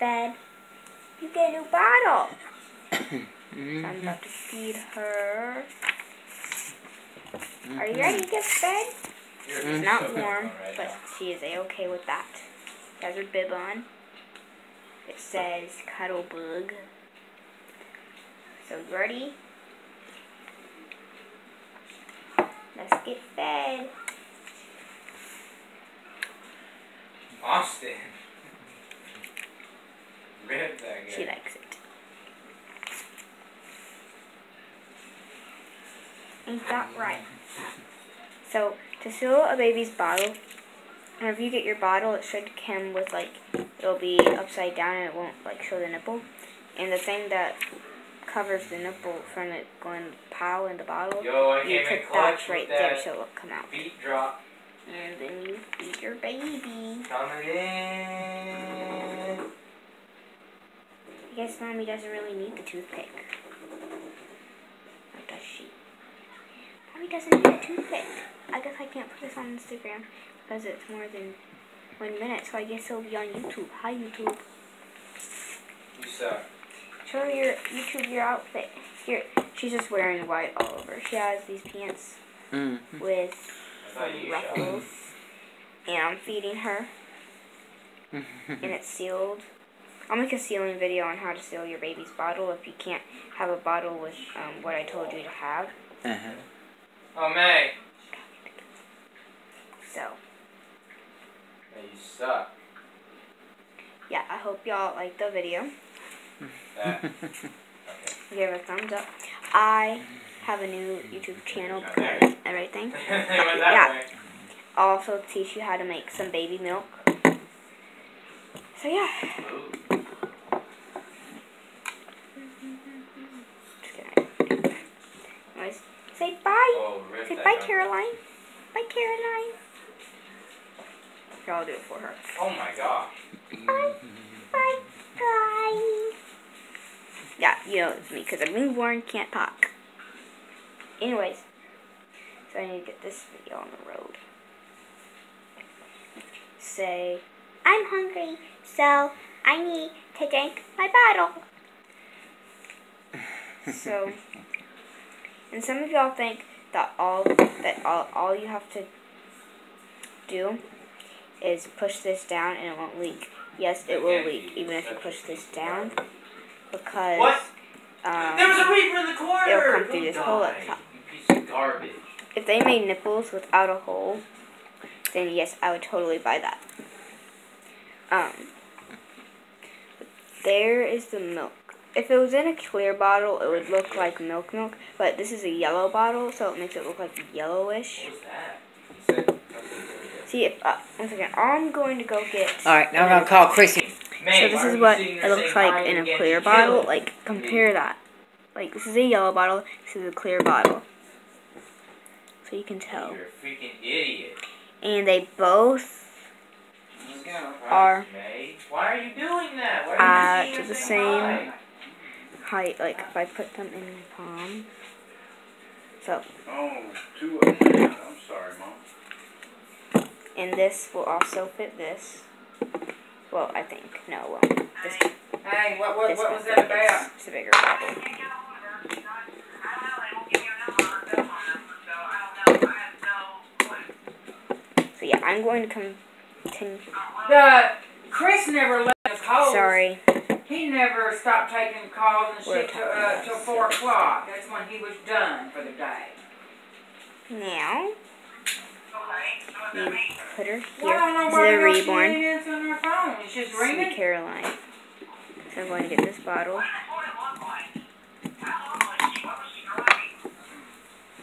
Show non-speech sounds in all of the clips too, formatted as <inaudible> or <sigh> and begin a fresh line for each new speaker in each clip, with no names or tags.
fed, you get a new bottle. So <coughs> mm-hmm. I'm about to feed her. Mm-hmm. Are you ready to get fed? It's not warm, but she is a-okay with that. She has her bib on. It says cuddle bug. So you ready? Let's get fed.
Austin. Rip that guy.
She likes it. Ain't that mm. right? So, to seal a baby's bottle, whenever you get your bottle, it should come with, like, it'll be upside down and it won't, like, show the nipple. And the thing that covers the nipple from it going pow in the bottle,
Yo,
you put that right there so it'll come out.
beat drop
And then you feed your baby.
coming in.
I guess mommy doesn't really need the toothpick. Or does she? Mommy doesn't need a toothpick. I guess I can't put this on Instagram because it's more than one minute, so I guess it'll be on YouTube. Hi YouTube.
You suck.
Show your YouTube your outfit. Here, she's just wearing white all over. She has these pants
Mm-hmm.
with
I thought you
some
shot.
ruffles. And I'm feeding her. <laughs> and it's sealed. I'll make a sealing video on how to seal your baby's bottle if you can't have a bottle with um, what I told you to have.
Uh-huh.
Oh, May.
So,
May, you suck.
yeah, I hope y'all like the video.
Okay. <laughs>
Give it a thumbs up. I have a new YouTube channel because everything. <laughs>
it
Yeah.
way.
I'll also teach you how to make some baby milk. So yeah. Say bye.
Oh,
Say bye. Caroline. Bye, Caroline. Here, I'll do it for her.
Oh my gosh.
Bye, bye, bye. Yeah, you know it's me because a newborn can't talk. Anyways, so I need to get this video on the road. Say, I'm hungry, so I need to drink my bottle. <laughs> So, and some of y'all think that all that all, all you have to do is push this down and it won't leak. Yes, it will leak even if you push this down because
What?
um,
there was a reaper in the corner.
it'll come through this hole at top.
You piece of garbage.
if they made nipples without a hole, then yes, I would totally buy that. Um, there is the milk. If it was in a clear bottle, it would look like milk milk, but this is a yellow bottle, so it makes it look like yellowish.
What was that? You said-
See, if, uh, once again, I'm going to go get.
All right, now I'm gonna call Chrissy.
May,
So this is what it looks like in a clear bottle.
killed
Like compare that. Like this is a yellow bottle. This is a clear bottle. So you can tell.
You're a freaking idiot.
And they both
Christ,
Are
Why are you doing that? Why
at
are you
the
sitting
same
there
height. Like if I put them in my palm. So
Oh, two of them. I'm sorry, Mom.
and this will also fit this. Well, I think no. It won't. This,
Hey, what, what,
this
what was that about?
It's a bigger bottle. So yeah, I'm going to continue.
The Chris never left us calls.
Sorry.
He never stopped taking calls and shit till, uh, till four o'clock. That's when he was done for the day.
Now you put her
Well, I
here.
don't know
This
why
is a reborn.
ain't answering her phone. It's just
Sweet
ringing.
Caroline. So I'm going to get this bottle.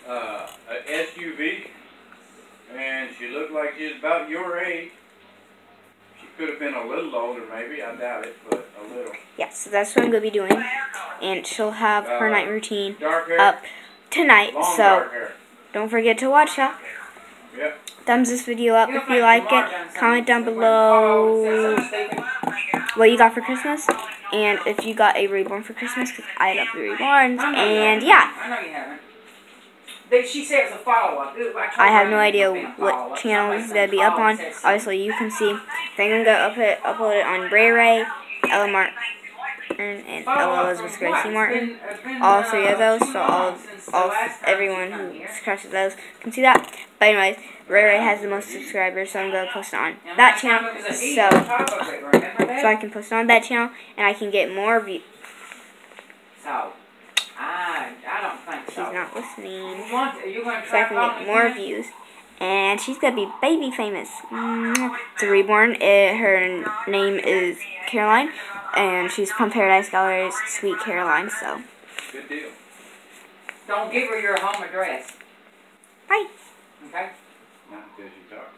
Uh, a SUV, and she looked like she was about your age. Could have been a little older, maybe. I doubt it, but a little.
Yeah, so that's what I'm going to be doing. And she'll have her
Uh,
night routine up tonight.
Long
So don't forget to watch that.
Yep.
Thumbs this video up if you like it. Comment down below what you got for Christmas. And if you got a reborn for Christmas, because I love the reborns.
I know you
And
haven't.
yeah.
I know you haven't. They, she said it was a follow up.
I have no idea what channel this is going to be up on. Obviously, you can see. They're I'm going to upload, upload it on Bray Ray Ella Martin and Ella
up
Elizabeth? Gracie
It's
Martin.
it's
all
uh,
three of those, so all
months since the
all everyone who subscribes to those can see that. But anyways, Ray Ray has the most subscribers, so I'm gonna post it on that channel,
it was a heat
so
on top of it, remember
so I can post it on that channel, and I can get more views.
So, I, I don't think
She's
so.
Not listening,
You want, are you gonna
so I can get more views. And she's gonna be baby famous. It's a reborn. It, her name is Caroline, and she's from Paradise Galleries, Sweet Caroline. So
Good deal.
Don't give her your home address,
bye.
okay?
Not until she talks.